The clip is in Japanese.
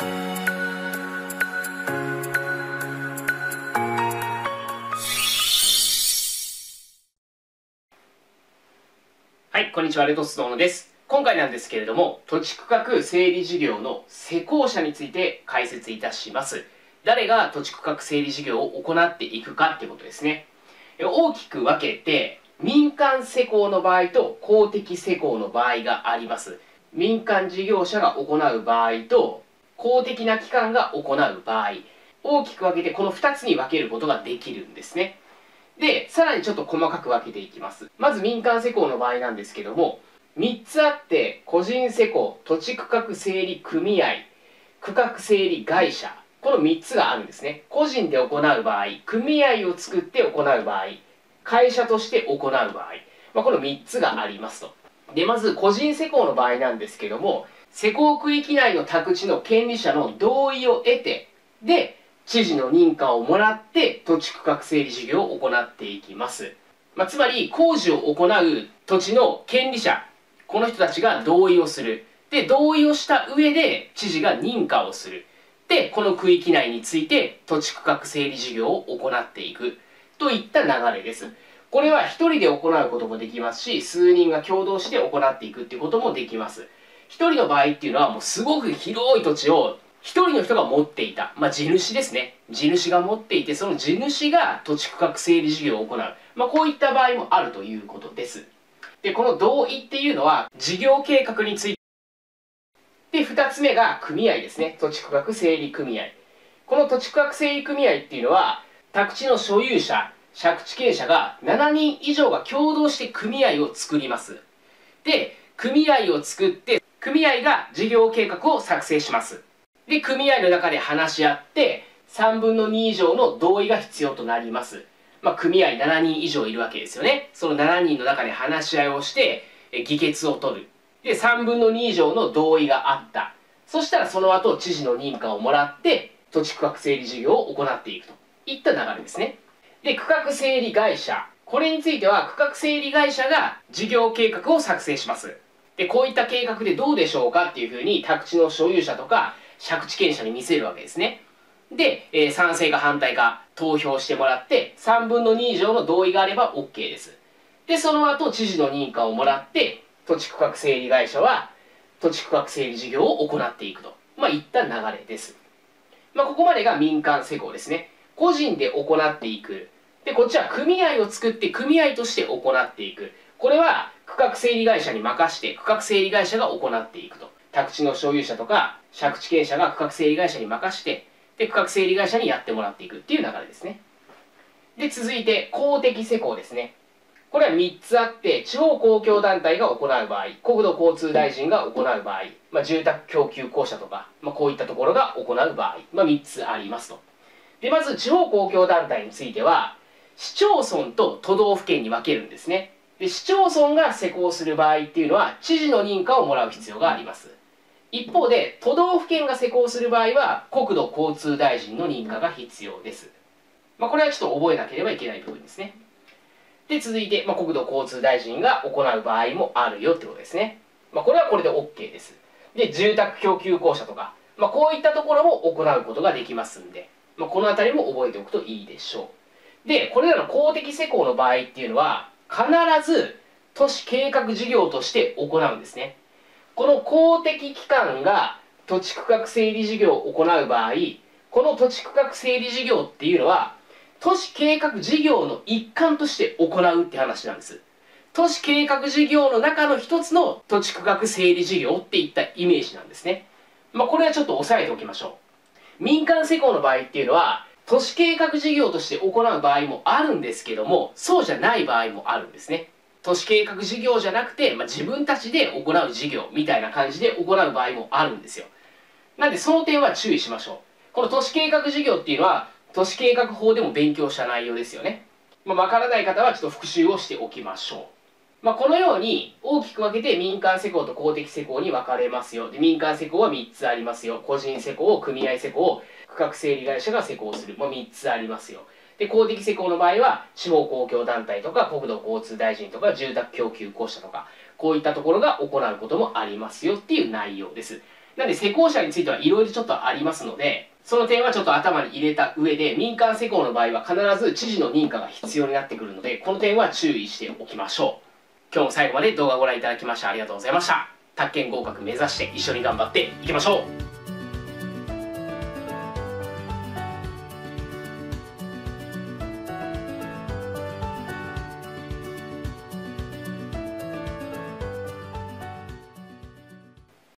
はい、こんにちは、レトスドーノです。今回なんですけれども、土地区画整理事業の施工者について解説いたします。誰が土地区画整理事業を行っていくかっていうことですね。大きく分けて、民間施工の場合と公的施工の場合があります。民間事業者が行う場合と公的な機関が行う場合、大きく分けてこの2つに分けることができるんですね。で、さらにちょっと細かく分けていきます。まず民間施工の場合なんですけども、3つあって、個人施工、土地区画整理組合、区画整理会社、この3つがあるんですね。個人で行う場合、組合を作って行う場合、会社として行う場合、まあ、この3つがありますと。で、まず個人施工の場合なんですけども、施工区域内の宅地の権利者の同意を得て、で、知事の認可をもらって土地区画整理事業を行っていきます。まあ、つまり工事を行う土地の権利者、この人たちが同意をする。で、同意をした上で知事が認可をする。で、この区域内について土地区画整理事業を行っていくといった流れです。これは一人で行うこともできますし、数人が共同して行っていくっていうこともできます。一人の場合っていうのはもうすごく広い土地を一人の人が持っていた。まあ、地主ですね。地主が持っていて、その地主が土地区画整理事業を行う。まあ、こういった場合もあるということです。で、この同意っていうのは、事業計画について。で、二つ目が組合ですね。土地区画整理組合。この土地区画整理組合っていうのは、宅地の所有者、借地権者が7人以上が共同して組合を作ります。で、組合を作って、組合が事業計画を作成します。で、組合の中で話し合って、3分の2以上の同意が必要となります。まあ、組合7人以上いるわけですよね。その7人の中で話し合いをして、議決を取る。で、3分の2以上の同意があった。そしたらその後、知事の認可をもらって、土地区画整理事業を行っていくといった流れですね。で、区画整理会社。これについては、区画整理会社が事業計画を作成します。で、こういった計画でどうでしょうかっていうふうに、宅地の所有者とか、借地権者に見せるわけですね。で、えー、賛成か反対か投票してもらって、3分の2以上の同意があれば OK です。で、その後、知事の認可をもらって、土地区画整理会社は、土地区画整理事業を行っていくと。まあ、いった流れです。まあ、ここまでが民間施工ですね。個人で行っていく。で、こっちは組合を作って組合として行っていく。これは区画整理会社に任して、区画整理会社が行っていくと。宅地の所有者とか借地権者が区画整理会社に任してで区画整理会社にやってもらっていくっていう流れですね。で続いて公的施工ですね。これは3つあって地方公共団体が行う場合国土交通大臣が行う場合、まあ、住宅供給公社とか、まあ、こういったところが行う場合、まあ、3つありますと。でまず地方公共団体については市町村と都道府県に分けるんですね。で市町村が施工する場合っていうのは知事の認可をもらう必要があります。一方で都道府県が施工する場合は国土交通大臣の認可が必要です、まあ、これはちょっと覚えなければいけない部分ですね。で続いて、まあ、国土交通大臣が行う場合もあるよってことですね、まあ、これはこれで OK です。で住宅供給公社とか、まあ、こういったところも行うことができますんで、ま、この辺りも覚えておくといいでしょう。でこれらの公的施工の場合っていうのは必ず都市計画事業として行うんですね。この公的機関が土地区画整理事業を行う場合この土地区画整理事業っていうのは都市計画事業の一環として行うって話なんです。都市計画事業の中の一つの土地区画整理事業っていったイメージなんですね。まあこれはちょっと押さえておきましょう。民間施工の場合っていうのは都市計画事業として行う場合もあるんですけどもそうじゃない場合もあるんですね都市計画事業じゃなくて、まあ、自分たちで行う事業みたいな感じで行う場合もあるんですよ。なんでその点は注意しましょう。この都市計画事業っていうのは都市計画法でも勉強した内容ですよね。まあ、わからない方はちょっと復習をしておきましょう。まあ、このように大きく分けて民間施工と公的施工に分かれますよ。で民間施工は3つありますよ。個人施工、組合施工、区画整理会社が施工する。まあ、3つありますよ。で、公的施工の場合は、地方公共団体とか国土交通大臣とか住宅供給公社とか、こういったところが行うこともありますよっていう内容です。なんで施工者についてはいろいろちょっとありますので、その点はちょっと頭に入れた上で、民間施工の場合は必ず知事の認可が必要になってくるので、この点は注意しておきましょう。今日も最後まで動画をご覧いただきましてありがとうございました。宅建合格目指して一緒に頑張っていきましょう